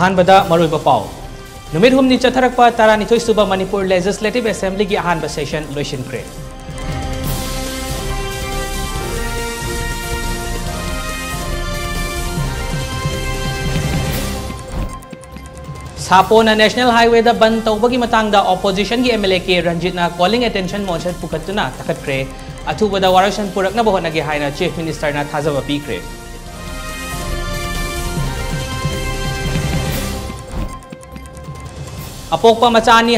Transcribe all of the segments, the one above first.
ꯑꯍꯥꯟꯕꯗ ꯃꯔꯨꯑꯣꯏꯕ ꯄꯥꯎ ꯅꯨꯃꯤꯠ ꯍꯨꯝꯅꯤ ꯆꯠꯊꯔꯛꯄ ꯇꯔꯥꯅꯤꯊꯣꯏ ꯁꯨꯕ ꯃꯅꯤꯄꯨꯔ ꯂꯦꯖꯤꯁꯂꯦꯇꯤꯕ ꯑꯦꯁꯦꯝꯕ꯭ꯂꯤꯒꯤ ꯑꯍꯥꯟꯕ ꯁꯦꯁꯟ ꯂꯣꯏꯁꯤꯟꯈ꯭ꯔꯦ सापोना नेशनल हाईवे बंद तौबगी मतंगदा ऑपोजिशन की एमएलए के रंजितना कॉलिंग अटेंशन मोशन पुखत्तुना तखत्ख्रे अथुबदा वारसन पुरकनब होनगे हाइना चीफ मिनिस्टरना थाजब पीख्रे अपोक्पा मचानी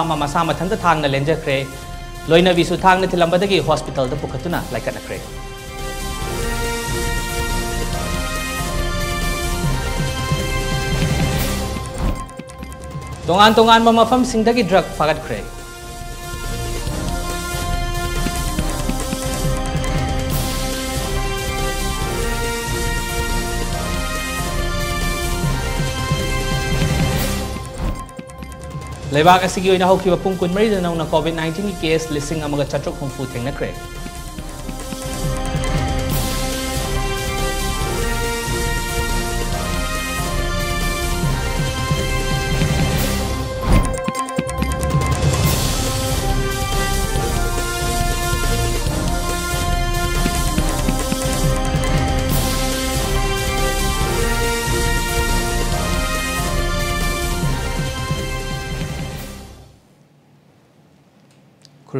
अमा मसा मथन थांगना लेंजख्रे लोइनबीसु थांगना थी हॉस्पिटल द पुखत्तुना लाइकनख्रे तोान तोान मफम ड्रग फगट्रे लेबाक पुंग कुनमरी नौना कोविड नाइन्टीन की केस लिंग चट्रुक हुफू थेंनख्रे खुरमजरी एलटीवी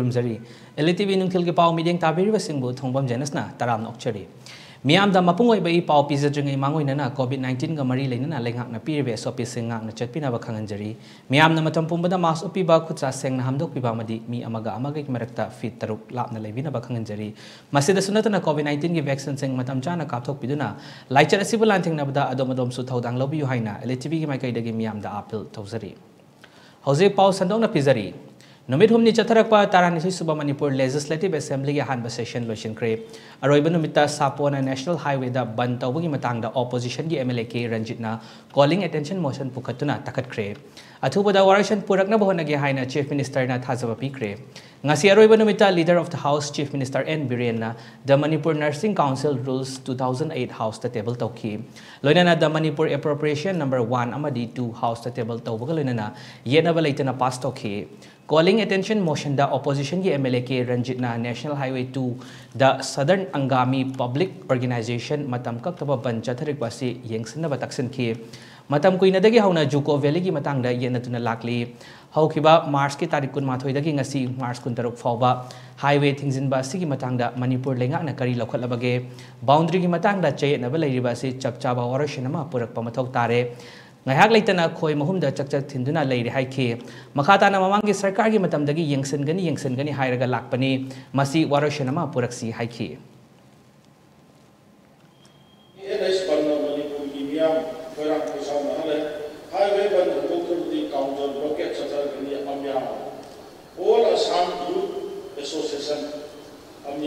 नुंथिल के पाव मीडियम ताबीरब थोंबम जेनसना तराम नोक्चरी मियामदा मपुंग पाव पिजद्रिंग मांगोइनना कोविड 19 गा मरी लेंगाकना पीरबे एसओपी सिंगाकना चटपिनाबा खंगंजरी मियामना मतम पुंबदा मास उपिबा खुचा मदि अमगा की मरक्ता फीट तरुक लापना लेबिनाबा खंगंजरी मसिदा सुनतना कोविड 19 की वैक्सीन सेंग मतम चाना कापथोकपिदुना लाइचर असिबु लांथिंगनाबदा अदोम अदोम सु थौदांग लौबियु हाइना एलटीवी की मियामदा अपील तौजरी हौजे पाव संदोंगना पिजरी हुमनी चथरक तारानी सुब मनपुर लेजिस्लेटिव असेंबली की अहम सेशन लोशनख्रे अरोब नुमित सापोन नेशनल हाईवे बंद की ऑपोजिशन की एम एल ए के रंजितना कॉलिंग अटेंशन मोशन पुखत्तुना तखत्ख्रे अथुबद वारसन पुरकनब होनगे हाइना चीफ मिनिस्टर थाजब पीख्रे ngasi aroiba numita leader of the house chief minister n biren na the manipur nursing council rules 2008 house the table tawki loina na the manipur appropriation number 1 amadi 2 house the table tawba loina na yena ba leitana pass tawki calling attention motion the opposition ki mla ke ranjit na national highway 2 the southern angami public organization matam kak taba ban chatharik basi yengsin bataksin ki matam kuina dagi hauna juko valley ki matang da yena tuna lakli kun taruk fawba highway thingzin ba sigi matang da manipur lenga na kari lokhat labage boundary ki matang da chay na ba leiri ba si chapchaba warashinama purak pamathok tare ngahak leitana khoi mahum da chak chak thinduna leiri hai khi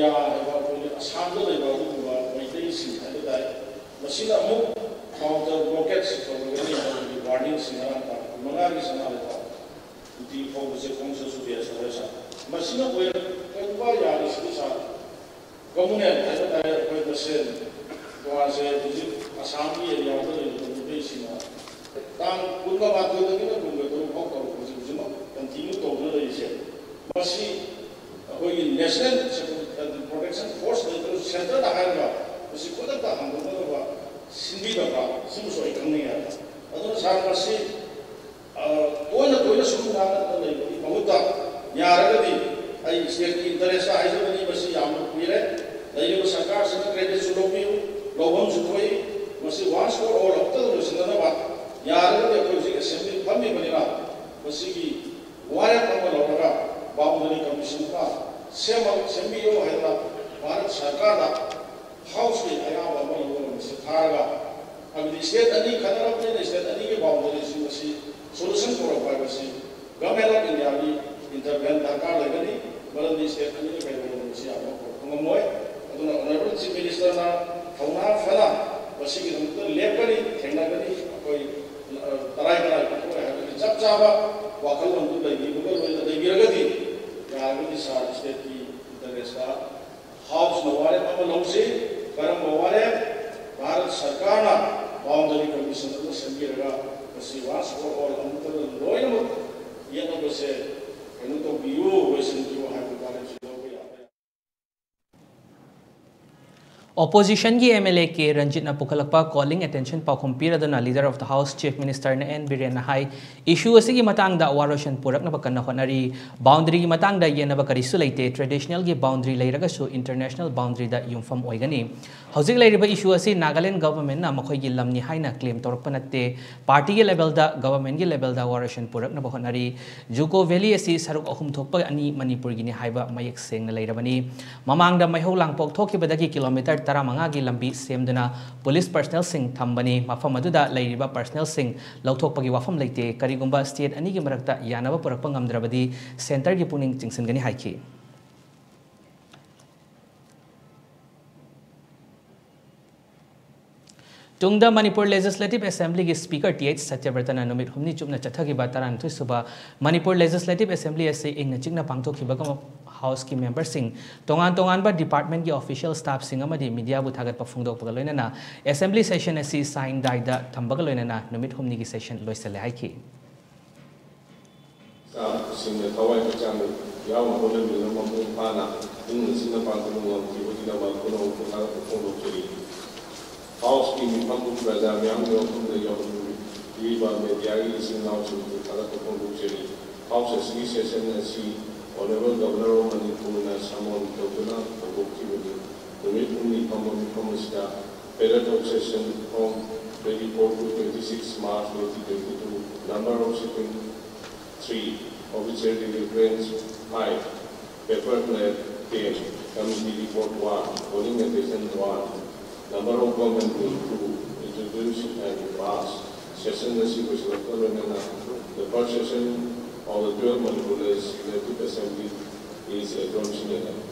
ꯌꯥꯔꯤꯕ ꯑꯩꯈꯣꯏꯒꯤ ꯑꯁꯥꯝꯗ ꯂꯩꯕ ꯑꯗꯨꯒꯨꯝꯕ ꯃꯩꯇꯩꯁꯤꯡ ꯍꯥꯏꯕ ꯇꯥꯏ ꯃꯁꯤꯅ ꯑꯃꯨꯛ counter ꯕ꯭ꯂꯣꯀꯦꯠꯁ ꯇꯧꯔꯒꯅꯤ ꯍꯥꯏꯕꯒꯤ ꯋꯥꯔꯅꯤꯡꯁꯤꯡ ꯉꯔꯥꯡ ꯇꯥꯡ ꯃꯉꯥꯒꯤ ꯁꯅꯥꯗ ꯅꯨꯄꯤ ꯐꯥꯎꯕꯁꯦ ꯈꯣꯡꯁꯨ ꯁꯨꯗꯦ ꯁꯍꯔꯁꯥ ꯃꯁꯤꯅ ꯑꯣꯏ ꯀꯩꯒꯨꯝꯕ ꯌꯥꯔꯤꯁꯤꯗꯤ ꯁꯥ ꯀꯃꯨꯅꯦꯜ ꯍꯥꯏꯕ ꯇꯥꯏ ꯑꯩꯈꯣꯏ ꯃꯁꯦꯟ ꯋꯥꯁꯦ ꯍꯧꯖꯤꯛ ꯑꯁꯥꯝꯒꯤ ꯑꯦꯔꯤꯌꯥꯗ ꯂꯩꯔꯤꯕ ꯃꯤꯑꯣꯏꯁꯤꯡꯅ ꯇꯥꯡ ꯀꯨꯟꯃꯥꯊꯣꯏꯗꯒꯤꯅ ꯀꯨꯟꯒꯗꯣꯏ ꯐꯥꯎ ꯇꯧꯔꯛꯄꯁꯦ ꯍꯧꯖꯤꯛꯃꯛ ꯀꯟꯇꯤꯅ꯭ꯌꯨ ꯇꯧꯗꯨꯅ ꯂꯩꯔꯤꯁꯦ ꯃꯁꯤ ꯑꯩꯈꯣꯏꯒꯤ national the protection force the to center da ha ba usi ko da ta hang ba ba sinbi da ba sim so ikam ne ya adu sa ma si ko na ko na sum na na le ba bahut da ya ra ga di ai state ki interest a hai ba ni ba si ya ma pi re da yo sarkar se credit su lo pi lo bom su koi ma si once for all of the lo sin na ba ya ra ga ko si assembly bam me bani ra ma si ki wire pa ma lo ra ba boundary commission ka sembuh sembuh yang hari lalu, mana sekarang house ini hari apa mau ibu rumah sih, harga, abis itu saya tadi kenal apa ini, saya tadi ke bawah dari sini masih solusin korup apa sih, gamela ini hari interven takar lagi nih, malah di saya tadi ke bawah dari sini apa korup, kamu mau? Atau nak orang itu si minister na, kamu na fela, masih kita itu lepari, tenda kali, koi terakhir lagi, kamu di cap-capa, wakil untuk dari ibu rumah itu dari gerak di. Carbon साजिश की दरगेसा house नवारे, अब नौसे करम नवारे, भारत सरकार ना boundary commission तो संगी रगा कसीवास और और अंतर लोयन मत ये तो बसे कहने तो बियो वैसे नहीं वहाँ Opposition की MLA के रंजित न पुखलकपा calling attention पाखुम पीरदना leader of the house chief minister ने एन बिरेन हाई issue असि की मतंग दा वारोशन पुरक न बकन होनरी boundary मतंग दा ये न बकरी सु लेते traditional की boundary लेरगा सु international boundary दा यूफम ओइगनी हौजिक लेरिबा issue असि नागालैंड गवर्नमेंट ना मखोई की लमनी हाइना claim तोरक पनते party के level दा government की level दा वारोशन पुरक न बहनरी जुको valley असि सरुक अहुम थोकप अनि मणिपुर गिनी हाइबा मयक सेंग न लेरबनी ममांग दा मैहौ लांगपोक थोकी बदगी किलोमीटर ꯇꯔꯥ ꯃꯉꯥꯒꯤ ꯂꯝꯕꯤ ꯁꯦꯝꯗꯨꯅ ꯄꯨꯂꯤꯁ ꯄꯔꯁꯅꯦꯜꯁꯤꯡ ꯊꯝꯕꯅꯤ ꯃꯐꯝ ꯑꯗꯨꯗ ꯂꯩꯔꯤꯕ ꯄꯔꯁꯅꯦꯜꯁꯤꯡ ꯂꯧꯊꯣꯛꯄꯒꯤ ꯋꯥꯐꯝ ꯂꯩꯇꯦ ꯀꯔꯤꯒꯨꯝꯕ ꯁ꯭ꯇꯦꯠ ꯑꯅꯤꯒꯤ ꯃꯔꯛꯇ ꯌꯥꯅꯕ ꯄꯨꯔꯛꯄ ꯉꯝꯗ꯭ꯔꯕꯗꯤ ꯁꯦꯟꯇꯔꯒꯤ ꯄꯨꯛꯅꯤꯡ ꯆꯤꯡꯁꯤꯟꯒꯅꯤ ꯍꯥꯏꯈꯤ ꯇꯨꯡꯗ Manipur legislative ꯑꯦꯁꯦꯝꯕ꯭ꯂꯤꯒꯤ speaker T H ꯁꯠꯌꯕ꯭ꯔꯇꯅ ꯅꯨꯃꯤꯠ ꯍꯨꯝꯅꯤ ꯆꯨꯞꯅ ꯆꯠꯊꯈꯤꯕ ꯇꯔꯥꯅꯤꯊꯣꯏ ꯁꯨꯕ ꯃꯅꯤꯄꯨꯔ ꯂꯦꯖꯤꯁꯂꯦꯇꯤꯚ ꯑꯦꯁꯦꯝꯕ꯭ꯂꯤ ꯑꯁꯤ ꯏꯪꯅ ꯆꯤꯛꯅ ꯄꯥꯡꯊꯣꯛꯈꯤꯕꯒ ꯍꯥꯎꯁꯀꯤ ꯃꯦꯝꯕꯔꯁꯤꯡ ꯇꯣꯉꯥꯟ ꯇꯣꯉꯥꯟꯕ ꯗꯤꯄꯥꯔꯠꯃꯦꯟꯠꯒꯤ ꯑꯣꯐꯤꯁꯤꯌꯦꯜ ꯁ꯭ꯇꯥꯐꯁꯤꯡ ꯑꯃꯗꯤ ꯃꯤꯗꯤꯌꯥꯕꯨ ꯊꯥꯒꯠꯄ ꯐꯣꯡꯗꯣꯛꯄꯒ ꯂꯣꯏꯅꯅ ꯑꯦꯁꯦꯝꯕ꯭ꯂꯤ ꯁꯦꯁꯟ ꯑꯁꯤ ꯁꯥꯏꯟ ꯗꯥꯏꯗ ꯊꯝꯕꯒ ꯂꯣꯏꯅꯅ ꯅꯨꯃꯤꯠ ꯍꯨꯝꯅꯤꯒꯤ ꯁꯦꯁꯟ ꯂꯣꯏꯁꯤꯜꯂꯦ ꯍꯥꯏꯈꯤ ꯁꯤꯡꯅ ꯊꯋꯥꯏ ꯍꯛꯆꯥꯡ ꯌꯥꯎꯅ ꯍꯣꯠꯅꯕꯤꯗꯨꯅ ꯃꯄꯨꯡ ꯐꯥꯅ ꯏꯪꯅ ꯆꯤꯡꯅ ꯄꯥꯡꯊꯣꯛꯄ ꯉꯝꯈꯤꯕꯒꯤꯗꯃꯛ ꯈꯨꯅꯧ ꯈꯨꯊꯥꯒꯠꯄ ꯐꯣꯡꯗꯣꯛꯆꯔꯤ Paulski mi Pan Bóg zamian i odmówił Filipa mediali i syna osobnych, a tak opowiedzieli. Paul se svi se senesi, oneva gavnaro mani kuna samon tokuna The vedi. Numi tuni pamoni pamusta, the of session from the to March 2022, number of session 3, officer deliverance 5, paper lab 10, committee report 1, polling attention 1, number of women who introduced and passed session nasi was the maine na the first of the 12 manipulars elected assembly is a John Shinyagan.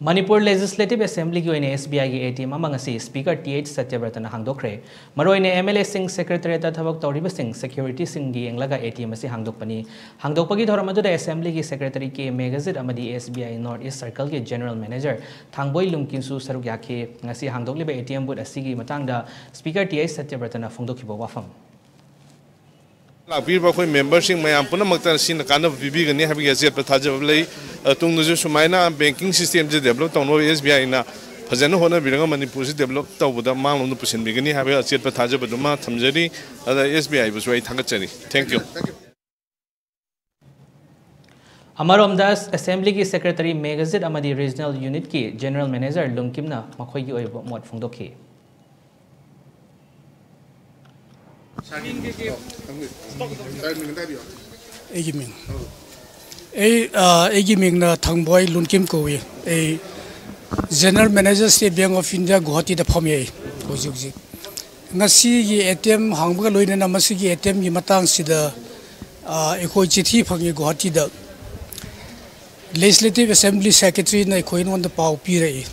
Manipur Legislative Assembly की ओने SBI की ATM अमंग से speaker TH सत्यव्रतन हांगदोखरे मरोने MLA Singh secretariat थबक तौरीब सिंह सिक्योरिटी सिंह की से हांगदोपनी हांगदोपगी धरम अदुद Assembly की सेक्रेटरी के मेगजि S B I north east circle के जेनरल मेनेजर थांगबोई लुंकिनसु सरुक याखे A T M booth asigi matangda speaker TH सत्यव्रतन फोंदोखिबो वाफम लापीब अखोई मेंबरशिप मैं पुनः मक्तर सिन कानब थाजब लई तुंग नुजु बैंकिंग सिस्टम से डेवलप तौर एस बी आई फजन होना बिरंग मणिपुर से डेवलप तब मांग पुशनगनी है अचेप पर थाजबदुमा थमजरी अदा एसबीआई बसु आई थागचरी थैंक यू अमरोमदा असेंबली की सेक्रेटरी मेगजिट रीजनल यूनिट की जनरल मैनेजर लुंकिमना मोट फोंदोखी Egiming. Ei egiming na thangboi lunkim kowi. Ei general manager state bank of india guwahati da phom ye hojuk ji ngasi gi atm hangba loina na masi gi atm gi matang sida ekoi chithi phangi guwahati da. Legislative assembly secretary na ekoi non da pau pi rei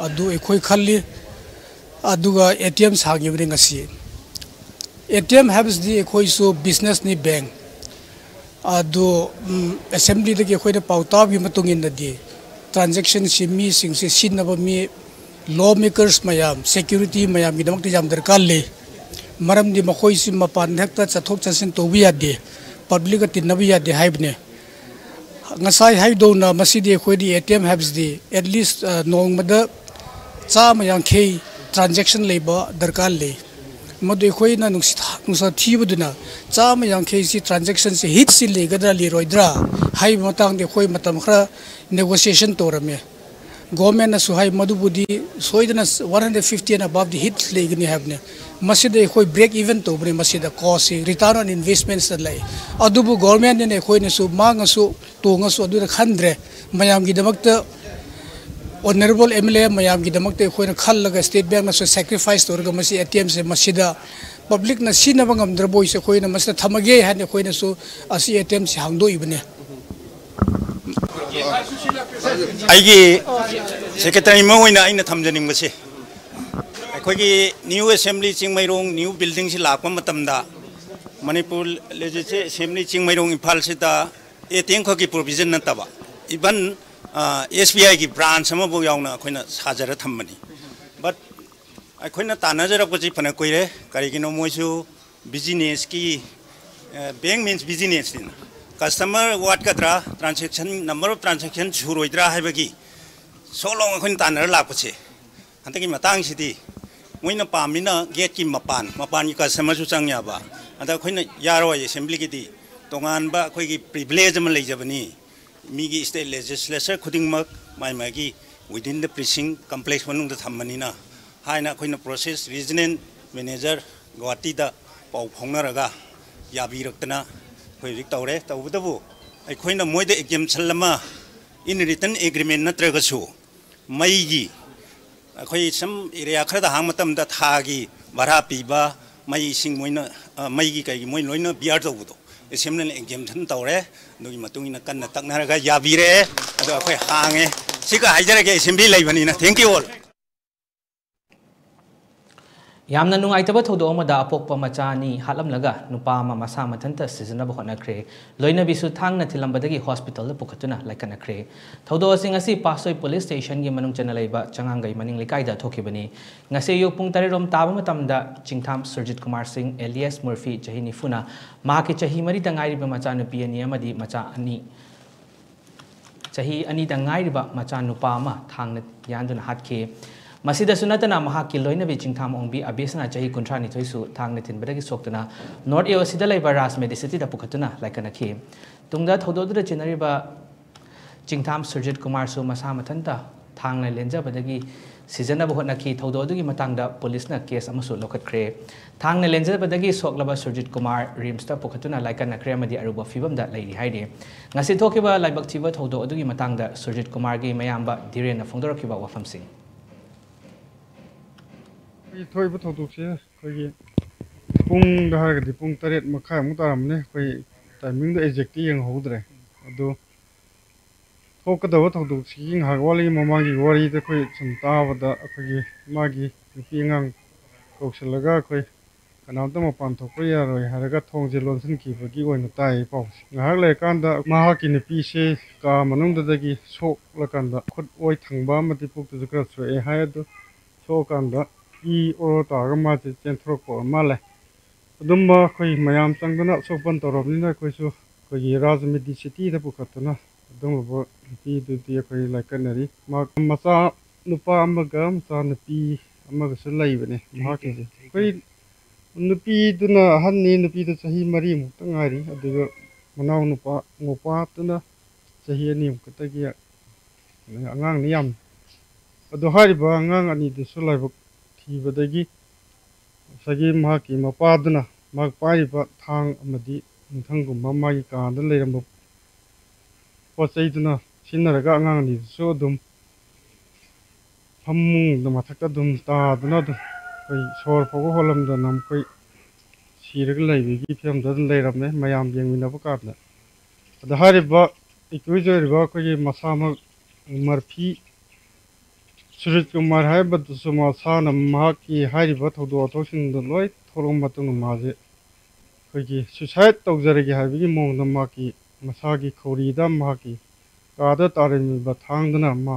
adu ekoi khalli aduga atm sangi bring ngasi. A T M है business bank अदो assembly पाता पाउताबी transaction से मीसे सिनब मी lawmakers मैं security मैम दरकार ले मरमदी मखोई मपान हेक्ट चथोक चथन तौब यादे पब्लिक तीनब यादे है ngasai haidona masidi khoi di atm habs di. At least nongmada cha mayang khei transaction leba darkar ꯃꯗꯨ ꯑꯩꯈꯣꯏꯅ ꯅꯨꯡꯁꯥ ꯊꯤꯕꯗꯨꯅ ꯆꯥꯝꯃ ꯌꯥꯡꯈꯩꯁꯤ ꯇ꯭ꯔꯥꯟꯖꯦꯛꯁꯟꯁꯤ ꯍꯤꯠꯁꯤ ꯂꯩꯒꯗ꯭ꯔꯥ ꯂꯩꯔꯣꯏꯗ꯭ꯔꯥ ꯍꯥꯏꯕ ꯃꯇꯥꯡꯗ ꯑꯩꯈꯣꯏ ꯃꯇꯝ ꯈꯔ ꯅꯦꯒꯣꯁꯤꯌꯦꯁꯟ ꯇꯧꯔꯝꯃꯦ ꯒꯣꯔꯃꯦꯟꯅꯁꯨ ꯍꯥꯏ ꯃꯗꯨꯕꯨꯗꯤ ꯁꯣꯏꯗꯅ one hundred fifty N ꯑꯕꯥꯞꯗꯤ hit ꯂꯩꯒꯅꯤ ꯍꯥꯏꯕꯅꯤ ꯃꯁꯤꯗ ꯑꯩꯈꯣꯏ ꯕ꯭ꯔꯦꯛ ꯏꯚꯟ ꯇꯧꯕꯅꯤ ꯃꯁꯤꯗ ꯀꯣꯁꯁꯤ ꯔꯤꯇꯥꯔꯟ ꯑꯣꯟ ꯏꯟꯚꯦꯁꯃꯦꯟꯁꯇ ꯂꯩ ꯑꯗꯨꯕꯨ ꯒꯣꯔꯃꯦꯟꯅ ꯑꯩꯈꯣꯏꯅꯁꯨ ꯃꯥꯡꯉꯁꯨ ꯇꯣꯡꯉꯁꯨ ꯑꯗꯨꯅ ꯈꯟꯗ꯭ꯔꯦ ꯃꯌꯥꯝꯒꯤꯗꯃꯛꯇ ꯑꯣꯅꯔꯦꯕꯜ ꯑꯦꯝ ꯑꯦꯜ ꯑꯦ ꯃꯌꯥꯝꯒꯤꯗꯃꯛꯇ ꯑꯩꯈꯣꯏꯅ ꯈꯜꯂꯒ ꯁ꯭ꯇꯦꯠ ꯕꯦꯡꯅꯁꯨ ꯁꯦꯀ꯭ꯔꯤꯐꯥꯏꯁ ꯇꯧꯔꯒ ꯃꯁꯤ ꯑꯦ ꯇꯤ ꯑꯦꯝꯁꯦ ꯃꯁꯤꯗ ꯄꯕ꯭ꯂꯤꯛꯅ ꯁꯤꯖꯤꯟꯅꯕ ꯉꯝꯗ꯭ꯔꯕ ꯑꯣꯏꯁꯨ ꯑꯩꯈꯣꯏꯅ ꯃꯁꯤꯗ ꯊꯝꯃꯒꯦ ꯍꯥꯏꯅ ꯑꯩꯈꯣꯏꯅꯁꯨ ꯑꯁꯤ ꯑꯦ ꯇꯤ ꯑꯦꯝꯁꯤ ꯍꯥꯡꯗꯣꯛꯏꯕꯅꯤ ꯑꯩꯒꯤ ꯁꯦꯀ꯭ꯔꯦꯇꯔꯤ ꯑꯃ ꯑꯣꯏꯅ ꯑꯩꯅ ꯊꯝꯖꯅꯤꯡꯕꯁꯤ ꯑꯩꯈꯣꯏꯒꯤ ꯅ꯭ꯌꯨ ꯑꯦꯁꯦꯝꯕ꯭ꯂꯤ ꯆꯤꯡꯃꯩꯔꯣꯡ ꯅ꯭ꯌꯨ ꯕꯤꯜꯗꯤꯡꯁꯤ ꯂꯥꯛꯄ ꯃꯇꯝꯗ ꯃꯅꯤꯄꯨꯔ ꯂꯦꯖꯤꯁꯂꯦ ꯑꯦꯁꯦꯝꯕ꯭ꯂꯤ ꯆꯤꯡꯃꯩꯔꯣꯡ ꯏꯝꯐꯥꯜꯁꯤꯗ ꯑꯦ ꯇꯤ ꯑꯦꯝ ꯈꯛꯀꯤ ꯄ꯭ꯔꯣꯕꯤꯖꯟ ꯅꯠꯇꯕ ꯏꯚꯟ एसबिआई की ब्रांच में बो याऊं ना कोई ना साझा रहता हम नहीं बट कोई ना ताना जरा कुछ इपने कोई रे करेगी ना मुझे बिजनेस की बैंक मेंस बिजनेस दिन। कस्टमर वाट का दरा ट्रांसैक्शन नंबर ऑफ ट्रांसैक्शन शुरू इधर है बगी सोलों में कोई ना ताना रहला कुछ है अंत की मतांग सिद्धि मुझे ना पामी ना गेट की मपान मपान की कस्टमर सुचंग या बा अंत कोई ना यारों ये सिंपली की दी तो गान बा कोई की प्रिविलेज में ले जब ꯃꯤꯒꯤ ꯁ꯭ꯇꯦꯠ ꯂꯦꯖꯤꯁꯂꯦꯆꯔ ꯈꯨꯗꯤꯡꯃꯛ ꯃꯥꯏ ꯃꯥꯒꯤ ꯋꯤꯗꯤꯟ ꯗ ꯄ꯭ꯔꯤꯁꯤꯡ ꯀꯝꯄ꯭ꯂꯦꯛꯁ ꯃꯅꯨꯡꯗ ꯊꯝꯕꯅꯤꯅ ꯍꯥꯏꯅ ꯑꯩꯈꯣꯏꯅ ꯄ꯭ꯔꯣꯁꯦꯁ ꯔꯤꯖꯅꯦꯜ ꯃꯦꯅꯦꯖꯔ ꯒꯨꯋꯥꯍꯥꯇꯤꯗ ꯄꯥꯎ ꯐꯥꯎꯅꯔꯒ ꯌꯥꯕꯤꯔꯛꯇꯅ ꯑꯩꯈꯣꯏ ꯍꯧꯖꯤꯛ ꯇꯧꯔꯦ ꯇꯧꯕꯇꯕꯨ ꯑꯩꯈꯣꯏꯅ ꯃꯣꯏꯗ ꯑꯦꯛꯖꯝꯁꯟ ꯑꯃ ꯏꯟ ꯔꯤꯇꯟ ꯑꯦꯒ꯭ꯔꯤꯃꯦꯟ ꯅꯠꯇ꯭ꯔꯒꯁꯨ ꯃꯩꯒꯤ ꯑꯩꯈꯣꯏ ꯁꯝ ꯑꯦꯔꯤꯌꯥ ꯈꯔꯗ ꯍꯥꯡꯕ ꯃꯇꯝꯗ ꯊꯥꯒꯤ ꯚꯔꯥ ꯄꯤꯕ ꯃꯩ ꯏꯁꯤꯡ ꯃꯣꯏꯅ ꯃꯩꯒꯤ ꯀꯩꯒꯤ ꯃꯣꯏ ꯂꯣꯏꯅ ꯕꯤꯌꯥꯔ ꯇꯧꯕꯗꯣ xem lên game thân tàu đấy. Đôi mà tôi nghĩ là cần là tặng ra cái gia vị đấy. Rồi phải hàng ấy. Chỉ có hai giờ cái xem bi lấy vậy nè thank you all ꯌꯥꯝꯅ ꯅꯨꯡꯉꯥꯏꯇꯕ ꯊꯧꯗꯣꯛ ꯑꯃꯗ ꯑꯄꯣꯛꯄ ꯃꯆꯥ ꯑꯅꯤ ꯍꯥꯠꯂꯝꯂꯒ ꯅꯨꯄꯥ ꯑꯃ ꯃꯁꯥ ꯃꯊꯟꯇ ꯁꯤꯖꯤꯟꯅꯕ ꯍꯣꯠꯅꯈ꯭ꯔꯦ ꯂꯣꯏꯅꯕꯤꯁꯨ ꯊꯥꯡꯅ ꯊꯤꯜꯂꯝꯕꯗꯒꯤ ꯍꯣꯁꯄꯤꯇꯥꯜꯗ ꯄꯨꯈꯠꯇꯨꯅ ꯂꯩꯈꯠꯅꯈ꯭ꯔꯦ ꯊꯧꯗꯣꯛ ꯑꯁꯤ ꯉꯁꯤ ꯄꯥꯁꯣꯏ ꯄꯨꯂꯤꯁ ꯁ꯭ꯇꯦꯁꯟꯒꯤ ꯃꯅꯨꯡ ꯆꯟꯅ ꯂꯩꯕ ꯆꯉꯥꯡꯒꯩ ꯃꯅꯤꯡ ꯂꯩꯀꯥꯏꯗ ꯊꯣꯛꯈꯤꯕꯅꯤ ꯉꯁꯤ ꯑꯌꯨꯛ ꯄꯨꯡ ꯇꯔꯦꯠꯔꯣꯝ ꯇꯥꯕ ꯃꯇꯝꯗ ꯆꯤꯡꯊꯥꯝ ꯁꯨꯔꯖꯤꯠ ꯀꯨꯃꯥꯔ ꯁꯤꯡ ꯑꯦꯂꯤꯌꯥꯁ ꯃꯨꯔꯐꯤ ꯆꯍꯤ ꯅꯤꯐꯨꯅ ꯃꯍꯥꯛꯀꯤ ꯆꯍꯤ ꯃꯔꯤꯗ ꯉꯥꯏꯔꯤꯕ ꯃꯆꯥꯅꯨꯄꯤ ꯑꯅꯤ ꯑꯃꯗꯤ ꯃꯆꯥ ꯑꯅꯤ ꯆꯍꯤ ꯑꯅꯤꯗ ꯉꯥꯏꯔꯤꯕ ꯃꯆꯥꯅꯨꯄꯥ ꯑꯃ ꯊꯥꯡꯅ ꯌꯥꯟꯗꯨꯅ ꯍꯥꯠꯈꯤ की लोनवे चिंथाम ओंबी अबेसना चाहे कुंथा निथ थाने तीनबद की सोटना नॉर्थ इस्ट राज मेडिसीटी पुखत्ना लाइकन की तुम्हद चेनरीब चिंथाम सुरजीत कुमार मसा मथन थाने लेंजबद सिजनब हटना पुलिस केस लौखे थाने लेंजबद सोलब सुरजीत कुमार रिम्स पुखत्ना लाइकनखे अरुब फीवेंसी लाइक चीब थोदों सुरजीत कुमार की मैं धीरेन फोदी वफम सिंह ꯑꯩꯈꯣꯏꯒꯤ ꯊꯣꯛꯏꯕ ꯊꯧꯗꯣꯛꯁꯦ ꯑꯩꯈꯣꯏꯒꯤ ꯄꯨꯡꯗ ꯍꯥꯏꯔꯒꯗꯤ ꯄꯨꯡ ꯇꯔꯦꯠ ꯃꯈꯥꯏꯃꯨꯛ ꯇꯥꯔꯝꯃꯅꯤ ꯑꯩꯈꯣꯏ ꯇꯥꯏꯃꯤꯡꯗꯣ ꯑꯦꯛꯖꯦꯛꯇꯤ ꯌꯦꯡꯍꯧꯗ꯭ꯔꯦ ꯑꯗꯣ ꯊꯣꯛꯀꯗꯕ ꯊꯧꯗꯣꯛꯁꯤꯒꯤ ꯉꯥꯏꯍꯥꯛ ꯋꯥꯠꯂꯤꯉꯩ ꯃꯃꯥꯡꯒꯤ ꯋꯥꯔꯤꯗ ꯑꯩꯈꯣꯏ ꯁꯨꯝ ꯇꯥꯕꯗ ꯑꯩꯈꯣꯏꯒꯤ ꯃꯥꯒꯤ ꯅꯨꯄꯤ ꯑꯉꯥꯡ ꯀꯧꯁꯤꯜꯂꯒ ꯑꯩꯈꯣꯏ ꯀꯅꯥꯝꯇ ꯃꯄꯥꯟ ꯊꯣꯛꯄ ꯌꯥꯔꯣꯏ ꯍꯥꯏꯔꯒ ꯊꯣꯡꯁꯦ ꯂꯣꯟꯁꯤꯟꯈꯤꯕꯒꯤ ꯑꯣꯏꯅ ꯇꯥꯏ ꯄꯥꯎꯁꯦ ꯉꯥꯏꯍꯥꯛ ꯂꯩꯔꯀꯥꯟꯗ ꯃꯍꯥꯛꯀꯤ ꯅꯨꯄꯤꯁꯦ ꯀꯥ ꯃꯅꯨꯡꯗꯒꯤ ꯁꯣꯛꯂꯀꯥꯟꯗ ꯈꯨꯠ ꯑꯣꯏ ꯊꯪꯕ ꯑꯃꯗꯤ ꯄꯨꯛꯇꯁꯨ ꯈꯔ ꯁꯣꯛꯑꯦ ꯍꯥꯏ ꯑꯗꯨ ꯁꯣꯛꯑꯀꯥꯟꯗ 이 오로다가 마치 젠트로코 말레 dumma khoi mayam changdana so ban torobni na khoi su khoi raj me di chiti da bukatna dumma bo ti du ti khoi la kanari ma masa nupa amma ga masa nupi amma ga su lai bane ma ke ji khoi nupi du na han ni nupi da sahi mari mu ta ngari aduga manaw nupa ngopa tu na sahi ani mu ta gi angang ni yam adu hari ba angang ani du su lai buk ꯊꯤꯕꯗꯒꯤ ꯉꯁꯥꯏꯒꯤ ꯃꯍꯥꯛꯀꯤ ꯃꯄꯥꯗꯨꯅ ꯃꯍꯥꯛ ꯄꯥꯏꯔꯤꯕ ꯊꯥꯡ ꯑꯃꯗꯤ ꯅꯨꯡꯊꯪꯒꯨꯝꯕ ꯃꯥꯒꯤ ꯀꯥꯗ ꯂꯩꯔꯝꯕ ꯄꯣꯠ ꯆꯩꯗꯨꯅ ꯁꯤꯖꯤꯟꯅꯔꯒ ꯑꯉꯥꯡ ꯑꯅꯤꯗꯨꯁꯨ ꯑꯗꯨꯝ ꯐꯃꯨꯡꯗ ꯃꯊꯛꯇ ꯑꯗꯨꯝ ꯇꯥꯗꯨꯅ ꯑꯗꯨꯝ ꯑꯩꯈꯣꯏ ꯁꯣꯔ ꯐꯥꯎꯕ ꯍꯣꯜꯂꯝꯗꯅ ꯃꯈꯣꯏ ꯁꯤꯔꯒ ꯂꯩꯕꯒꯤ ꯐꯤꯕꯝꯗ ꯑꯗꯨꯝ ꯂꯩꯔꯝꯃꯦ ꯃꯌꯥꯝ ꯌꯦꯡꯃꯤꯟꯅꯕ ꯀꯥꯟꯗ ꯑꯗ ꯍꯥꯏꯔꯤꯕ ꯑꯦꯀ꯭ꯌꯨꯖ ꯑꯣꯏꯔꯤꯕ ꯑꯩꯈꯣꯏꯒꯤ ꯃꯁꯥꯃꯛ ꯃꯔꯐꯤ ꯁꯨꯔꯖꯤꯠ ꯀꯨꯃꯥꯔ ꯍꯥꯏꯕꯗꯨꯁꯨ ꯃꯁꯥꯅ ꯃꯍꯥꯛꯀꯤ ꯍꯥꯏꯔꯤꯕ ꯊꯧꯗꯣꯛ ꯋꯥꯊꯣꯛꯁꯤꯡꯗꯨ ꯂꯣꯏ ꯊꯣꯛꯂꯛꯄ ꯃꯇꯨꯡꯗ ꯃꯥꯁꯦ ꯑꯩꯈꯣꯏꯒꯤ ꯁꯨꯏꯁꯥꯏꯠ ꯇꯧꯖꯔꯒꯦ ꯍꯥꯏꯕꯒꯤ ꯃꯑꯣꯡꯗ ꯃꯍꯥꯛꯀꯤ ꯃꯁꯥꯒꯤ ꯈꯧꯔꯤꯗ ꯃꯍꯥꯛꯀꯤ ꯀꯥꯗ ꯇꯥꯔꯝꯃꯤꯕ ꯊꯥꯡꯗꯨꯅ ꯃꯥ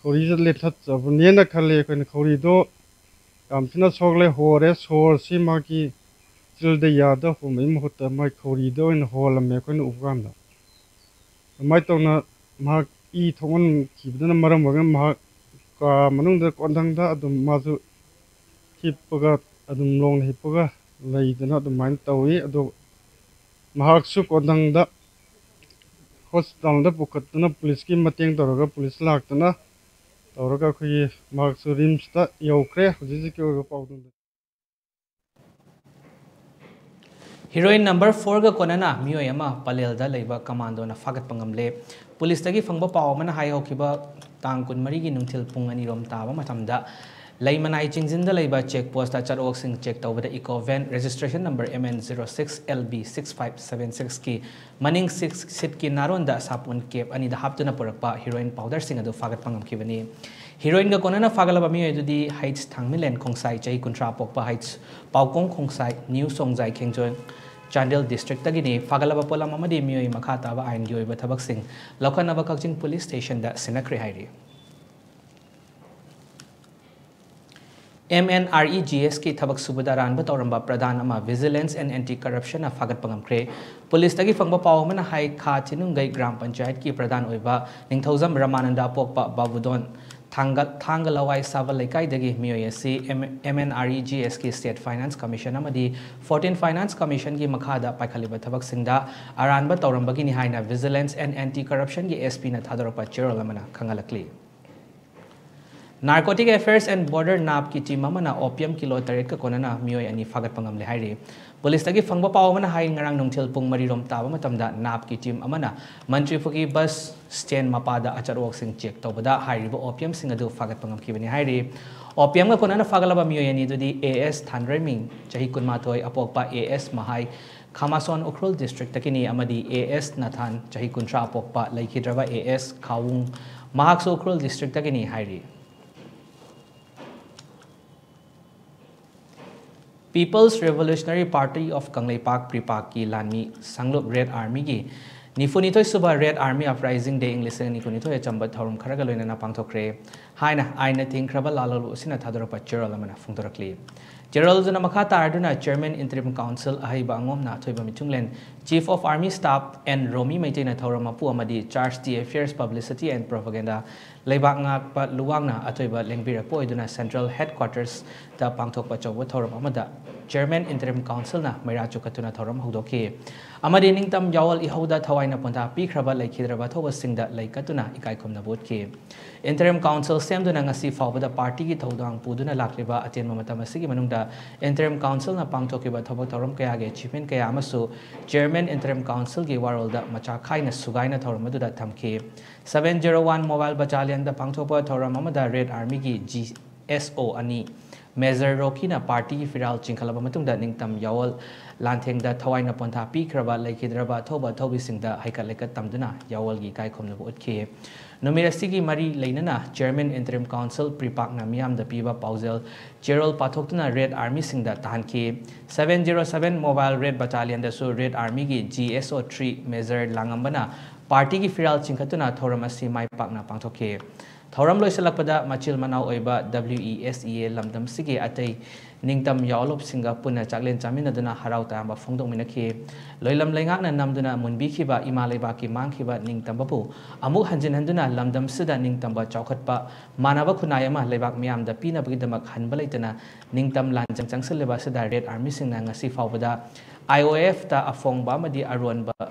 ꯈꯧꯔꯤꯁꯦ ꯂꯦꯟꯊꯠꯆꯕꯅꯦꯅ ꯈꯜꯂꯤ ꯑꯩꯈꯣꯏꯅ ꯈꯧꯔꯤꯗꯣ ꯌꯥꯝ ꯊꯤꯅ ꯁꯣꯛꯂꯦ ꯍꯣꯔꯦ ꯁꯣꯔꯁꯤ ꯃꯥꯒꯤ ꯆꯤꯜꯗ ꯌꯥꯗ ꯍꯣꯟꯕꯒꯤ ꯃꯍꯨꯠꯇ ꯃꯥꯒꯤ ꯈꯧꯔꯤꯗ ꯑꯣꯏꯅ ꯍꯣꯜꯂꯝꯃꯦ ꯑꯩꯈꯣꯏꯅ ꯎꯕ ꯀꯥꯟꯗ ꯑꯗꯨꯃꯥꯏꯅ ꯇꯧꯅ ꯃꯍꯥꯛ ꯏ ꯊꯣꯛꯍꯟꯈꯤꯕꯗꯨꯅ ꯃꯔꯝ ꯑꯣꯏꯔꯒ ꯃꯍꯥꯛ का मनुंग कोंदंग दा अदुम माजु हिपगा अदुम लोंग हिपगा लेदना पुलिस की मतेंग तौर पुलिस लातना तौर खुई महाक्सु रिम्स दा यौक्रे हजिज के नंबर फोर का कोनना पलेल दा लेबा कमांडो ना फागत पुलिस तगी फंगबा पाव ꯇꯥꯡ ꯀꯨꯟꯃꯔꯤꯒꯤ ꯅꯨꯡꯊꯤꯜ ꯄꯨꯡ ꯑꯅꯤꯔꯣꯝ ꯇꯥꯕ ꯃꯇꯝꯗ ꯂꯩ ꯃꯅꯥꯏ ꯆꯤꯡꯖꯤꯟꯗ ꯂꯩꯕ ꯆꯦꯛ ꯄꯣꯁꯇ ꯆꯠꯊꯣꯛꯁꯤꯡ ꯆꯦꯛ ꯇꯧꯕꯗ ꯏꯀꯣ van registration number M N zero six L B six five seven ꯁꯤꯛꯁꯀꯤ ꯃꯅꯤꯡ ꯁꯤꯛꯁ ꯁꯤꯠꯀꯤ ꯅꯥꯔꯣꯟꯗ ꯁꯥꯄꯣꯟ ꯀꯦꯞ ꯑꯅꯤꯗ ꯍꯥꯞꯇꯨꯅ ꯄꯨꯔꯛꯄ ꯍꯤꯔꯣꯏꯟ ꯄꯥꯎꯗꯔꯁꯤꯡ ꯑꯗꯨ ꯐꯥꯒꯠꯄ ꯉꯝꯈꯤꯕꯅꯤ ꯍꯤꯔꯣꯏꯟꯒ ꯀꯣꯟꯅꯅ ꯐꯥꯒꯠꯂꯕ ꯃꯤꯑꯣꯏ ꯑꯗꯨꯗꯤ ꯍꯩꯠꯁ ꯊꯥꯡꯃꯤꯂꯦꯟ ꯈꯣꯡꯁꯥꯏ ꯆꯍꯤ ꯀꯨꯟꯊ꯭ꯔꯥ ꯄꯣꯛꯄ ꯍꯩꯠꯁ ꯄꯥꯎꯀꯣꯡ ꯈꯣꯡꯁꯥꯏ ꯅ꯭ꯌꯨ ꯁꯣꯡꯖꯥꯏ ꯈꯦꯡꯖꯣꯏ ꯆꯥꯟꯗꯦꯜ ꯗꯤꯁꯇ꯭ꯔꯤꯛꯇꯒꯤꯅꯤ ꯐꯥꯒꯠꯂꯕ ꯄꯣꯠꯂꯝ ꯑꯃꯗꯤ ꯃꯤꯑꯣꯏ ꯃꯈꯥ ꯇꯥꯕ ꯑꯥꯏꯟꯒꯤ ꯑꯣꯏꯕ ꯊꯕꯛꯁꯤꯡ ꯂꯧꯈꯠꯅꯕ ꯀꯛꯆꯤꯡ ꯄꯨꯂꯤꯁ ꯁ꯭ꯇꯦꯁꯟꯗ ꯁꯤꯟꯅꯈ꯭ꯔꯦ ꯍꯥꯏꯔꯤ MNREGS ki thabak subada ranba tawramba pradhan ama vigilance and anti corruption a fagat pangam kre police tagi fangba paw mana hai kha chinung gai gram panchayat ki थांग लवाई साब लेकिन मोय से M N R G S की state finance commission fourteen finance commission की मखाद पाखलब थक अरब तौरबगी है विजिलेंस एंड एंटी करप्शन की एस पी थाप चेरोल खी नारकोटिक एफेयर्स एंड बॉर्डर नाप की टीम ओपीएम किलो तरह कोनना मोय पुलिस की फंग पावन हाईंग नौथिल पु मरीम ताब नाब की टीम मंत्री की बस स्टैंड मपाद अचरोक चेक तब ओ पी एम सिंह फागत्मी ओ पी एम का फागल मोयनी ए एस थानी चाही कुमाथ अपोप ए एस महाई खामासन उख्रुल डिस्ट्रिक्ट की एस नथान चाह कुंथ्रा अपोप लेखिद्रब ए एस खाऊ उख्रुल डिस्ट्रिक्ट की laikhidraba as khawung mahak so ukrul district takini hairi People's Revolutionary Party of Kangleipak Pripak ki lanmi sanglup Red Army ki nifunitoy suba Red Army Uprising Day English ni kunitoy chamba thorum kharaga loina na pangthokre haina aina ting khraba lalalu sina thadora pa cheral amana fungtorakli General Zuna Makha Tarduna, Chairman Interim Council Ahiba Angom na लेबाप लुवा अतब लेंपोना central headquarters पाथोप अचब थोरम चेयरमें interim council मैरा चुकना होदी निम यौल इहद थवाई पंथा पीख्रब लेखिद्रब थोबना इकाखुम बोट की इंटरम काउंसिल सेमद पार्टी की तौदना लाख अटेंम इंटरम काउंसिल पाथोब थब थोरम क्या एचीवमें क्या चेयरमें इंटरम काउंसिल वारोल मचा खाई सूगा थोरम थमी seven zero one mobile battalion पांचोपरमद red army की जी एस ओ अनी मेजर रोकी पार्टी फिराल चिंखल निम यौल लाथें पोथा पीख्रब लेखीद्रब अथब हईक लेक तमदल की कईखोम उत्खे की मरी लेना चेयरमें इंटरीम काउंसिल पीपाकना मियाद पीब पाजल चेरोल पाथोना रेड आर्मी सिंह तहन की seven zero seven mobile red battalion red army की G S O three major लांगना party ki firal chingkhatuna thoram asi mai pakna pangthoke thoram loisalakpada machil manau oiba WESEA lamdam sige atai ningtam yawlop singa puna chaklen chamina duna harau ta ba phongdong mina khi loilam lenga na namduna munbi khi ba imalai ba ki mang khi ba ningtam ba pu amu hanjin handuna lamdam sida ningtam ba chaukhat pa manaba khunaya ma lebak miam da pina bagi damak hanba leitana ningtam lan changsel leba sida red army singa ngasi fawbada IOF ta afong ba madi Arun ba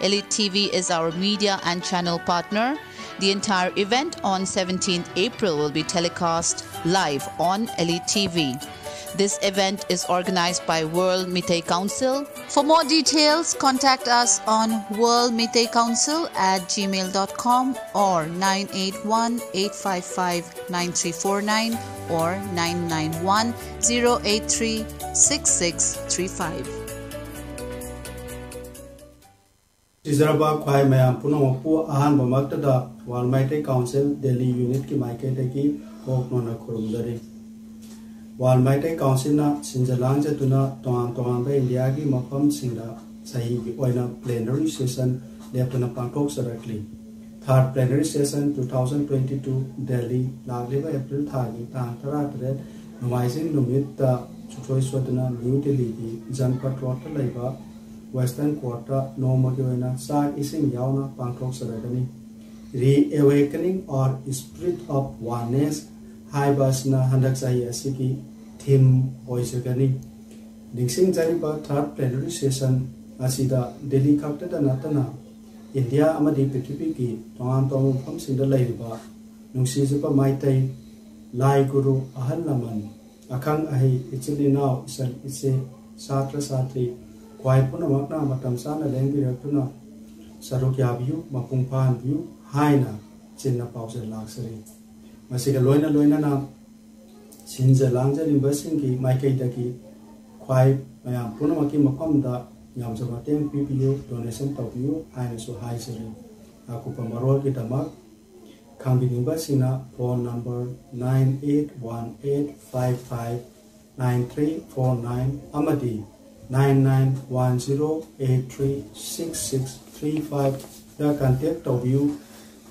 Elite TV is our media and channel partner. The entire event on 17th April will be telecast live on Elite TV. This event is organized by World Meitei Council. For more details, contact us on worldmeitei at gmail.com or 981-855-9349 or 991-083-6635. Tizaraba Kwai Mayam Punawapu Ahan Bamaktada Walmaite Council, Delhi Unit Ki Maiketaki Kok Nona Kurumdari. वालमाइटे council सिंजलांग चतुना तोान तोान India की मफम सही plenary session लेपना पांथोक सरकली थर्ड प्लेनरी सेशन 2022 दिल्ली लागलेबा अप्रैल थागी तांग तरा तरे नुमाइसिंग नुमित चुथोय सोदना न्यू दिल्ली की जनपद रोड वेस्टर्न क्वार्टर नोमा के पांथोक Sarkani reawakening or spirit of oneness हाइबासना हंदक जारिबा थर्ड प्लेनरी सेशन असिदा दिल्ली अमदी पृथ्वी की लैबा नुंसीजुबा माइतै लाई गुरु अहल लमन अखंग अहि, इचिली नाव kwai puna wakna matam sana lengbi ratuna biu, biyu mapungpan biyu haina chinna pausa laksari masiga loina loina na sinja langja limba ki, maikai dagi kwai mayam puna maki makwam da nyam sa mateng pipiyo donation tau biyu haina so hai sari aku pamarol kita mak kambi limba na phone number 9818559349 amadi. 9910836635 da contact to piu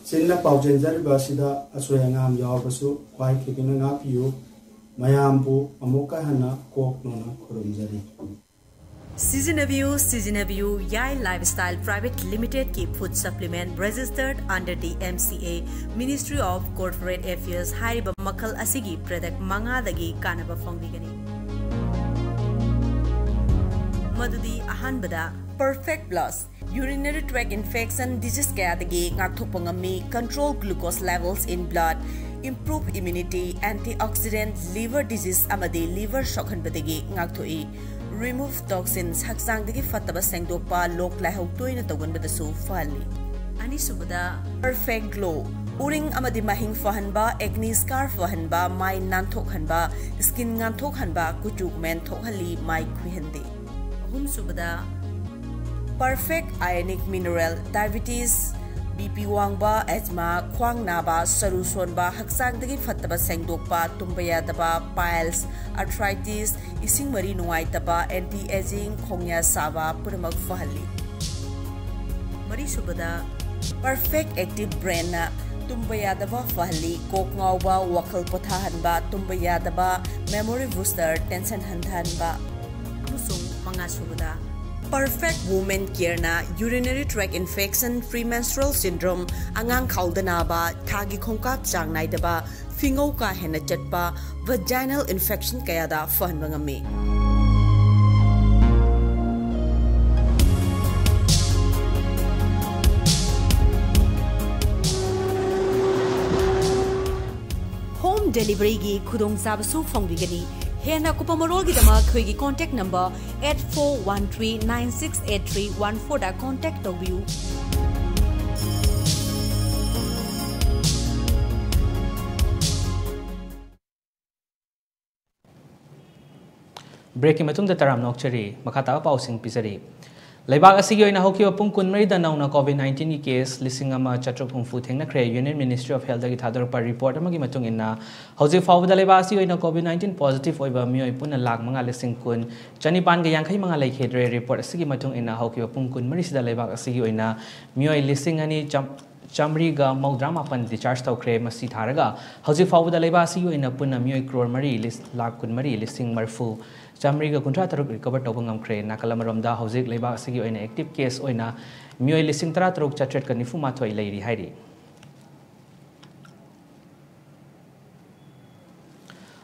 sinna pau chen jar ba sida aswe ngam yaw basu kwai khibina nga piu mayam bu amuka hana kok nona khurum jari Seasonaview Seasonaview Yai Lifestyle Private Limited की supplement registered under the MCA Ministry of Corporate Affairs हाइब मखल असिगी product मंगादगी कानबा फोंगबिगनी मदुदी अहानबदा perfect plus urinary tract infection disease kayadagi ngakthokpa ngami control glucose levels in blood improve immunity antioxidant liver disease amadi liver sokhanbadagi ngakthoi remove toxins hakchangdagi fataba sengdokpa lok laihok toina toganbadasu fali ani subada perfect glow uring amadi mahing fahanba acne scar fahanba mai nanthokhanba skin nganthokhanba kuchuk men thokhali mai khwihande sonba hakchangdagi fataba sengdokpa tumba yadaba piles arthritis ising mari nuwaitaba anti aging khongya saba puramak fahali mari subada perfect active brain na tumba yadaba fahali kok ngawba wakhal pothahanba tumba yadaba memory booster tension handhanba amusung manga perfect woman care na urinary tract infection premenstrual syndrome angang khaudana ba thagi khongka chang nai da ba fingau ka hena chatpa vaginal infection kaya da fan bangami home delivery gi khudong sabsu phongbigani hena kupa marol gi dama khoi gi contact number 8413968314 da contact to view break की मतुंग तराम नोक्चरी मखाता पाउसिंग पिजरी लेबाग असिगी ओइना लेबाग पुंग कुनमरीदा नौना Covid nineteen की case लिंग चतुक हूफू थेंनख्रे union ministry of health की थादरप रिपोर्ट हजिक फाउद लेबाग कोविड नाइन्टीन पॉजिटिव मोय पुनः लाख मंगा लिंग कुन चनीपान यांखई मंगा लेखेद्रे रिपोर्ट की पुंग कुनमरीद लेबाग मोय लिंग अनी चमरीग डिचार्ज तौख्रे मसी थारगा हजिक फाउद लेबाग पुनः क्रोर मरी लाख कुन मरी लिंग मरफू ꯆꯥꯝꯃꯔꯤꯒ ꯀꯨꯟꯊ꯭ꯔꯥ ꯇꯔꯨꯛ ꯔꯤꯀꯚꯔ ꯇꯧꯕ ꯉꯝꯈ꯭ꯔꯦ ꯅꯥꯀꯜ ꯑꯃꯔꯣꯝꯗ ꯍꯧꯖꯤꯛ ꯂꯩꯕꯥꯛ ꯑꯁꯤꯒꯤ ꯑꯣꯏꯅ ꯑꯦꯛꯇꯤꯚ ꯀꯦꯁ ꯑꯣꯏꯅ ꯃꯤꯑꯣꯏ ꯂꯤꯁꯤꯡ ꯇꯔꯥ ꯇꯔꯨꯛ ꯆꯥꯇ꯭ꯔꯦꯠꯀ ꯅꯤꯐꯨ ꯃꯥꯊꯣꯏ ꯂꯩꯔꯤ ꯍꯥꯏꯔꯤ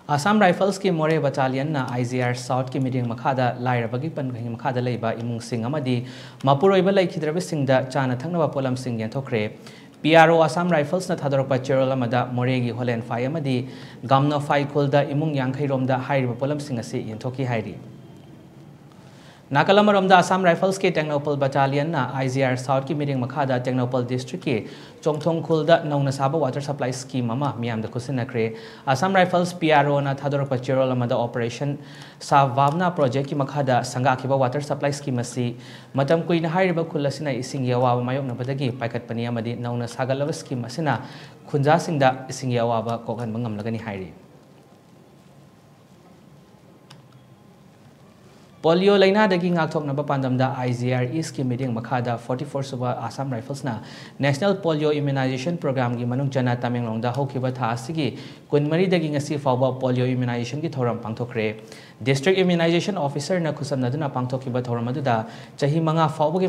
आसाम राइफल्स की मोरे बटालियन आईजीआर साउथ की मीटिंग मखादा लाइरबगी पनगही मखादा लेबा इमुंग सिंग अमदी मपुरोइबा लेखिद्रब सिंगदा चाना थंगनबा पोलम सिंग यंथोखरे PRO Assam Riflesna thadarokpa cherol mada Moregi Holen fire madi Gamna Fai kolda Imung Yangkhairomda hairiba polamsing singasi yentoki hairi यंथोकी हाइरी नाकलमरम आसाम राइफल्स के टेक्नोपल बटालियन आईजीआर साउथ की मीटिंग मखादा टेक्नोपल डिस्ट्रिक्ट के चोंगथोंग खुलद नौना साब वाटर सप्लाई स्कीम अमा मियामद खुसिनख्रे आसाम राइफल्स पीआरओ ना थादोरप चेरोल ऑपरेशन सावावना प्रोजेक्ट की मखादा संगाखिबा वाटर सप्लाई स्कीम असी। मतम कुइन खुल असिना इसिंग पाइकटपनी अमदी नौना सागलब स्कीम असिना खुंजासिंगदा इसिंग यवाब कोकन मंगमलगनी हाइरी पोलियो East ki meeting makhada 44 suba Assam Rifles na National Polio Immunization Program gi manung jana Tamenglong da hokiba tha asigi kunmari dagi ngasi fawba polio immunization ki thoram pangthokre District Immunization Officer na khusam naduna pangthokiba thoram aduda chahi manga fawba gi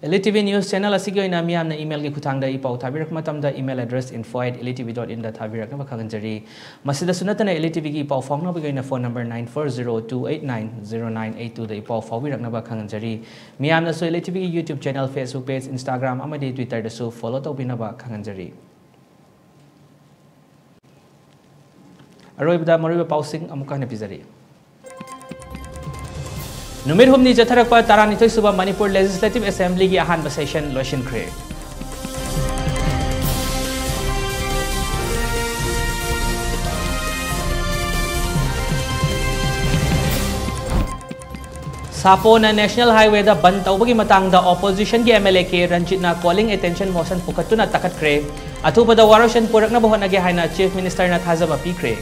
da pithakki LTV News channel asigi oina miyamna email gi khutangda i pau thabirak matamda email address info@ltv.in da thabirak na khaganjari masida sunatana LTV gi pau phone number goina phone number 9402890982 da ipau i pau fawirak na khaganjari miyamna so LTV gi YouTube channel Facebook page Instagram amadi Twitter da su follow tau tawbina ba khaganjari aroibda mariba pausing amuka na pizari नुमित हमनी जथरक पर तारा निथोई सुबह Manipur legislative assembly की अहान session लोशन क्रे सापोना नेशनल हाईवे बंद तौबगी मतंग ओपोजिशन की एमएलए के रंजितना कॉलिंग एटेंशन मोशन पुखत्तुना तखत्रे अथुबद वारोशन पुरक्नब होनगे हाइना चीफ मिनिस्टर ना थाजब पीख्रे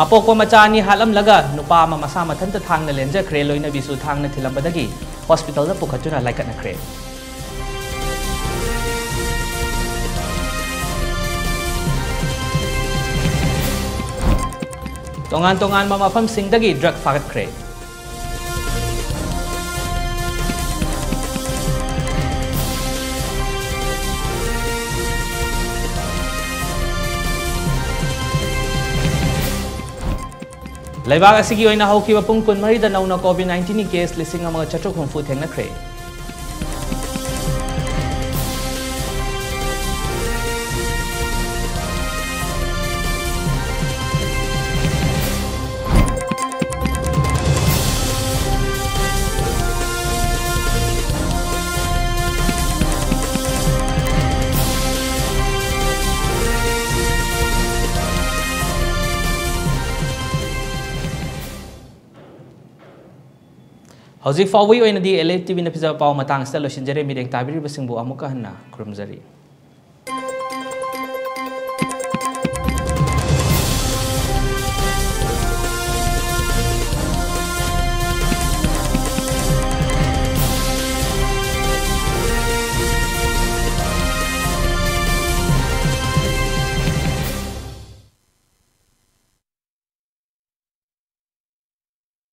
अपोको मचानी हाथ नुपा मसा मथंत थांगना लेंजख्रे लोइना बिसु थांगना थिलंबदगी हॉस्पिटल द तोान लाइकनख्रे tongan-tongan mamafamsingdagi drug fagatkhre लेबाग असिगी ओइना हौखिबा पुंग कुनमरी दा नौना कोविड-19 नि केस लिसिंग अमा ꯍꯧꯖꯤꯛ ꯐꯥꯎꯕꯒꯤ ꯑꯣꯏꯅꯗꯤ ꯑꯦꯜ ꯑꯦ ꯇꯤꯚꯤꯅ ꯐꯖꯕ ꯄꯥꯎ ꯃꯇꯥꯡ ꯑꯁꯤꯗ ꯂꯣꯏꯁꯤꯟꯖꯔꯦ ꯃꯤꯠꯌꯦꯡ ꯇꯥꯕꯤꯔꯤꯕꯁꯤꯡꯕꯨ ꯑꯃꯨꯛꯀ ꯍꯟꯅ ꯈꯨꯔꯨꯝꯖꯔꯤ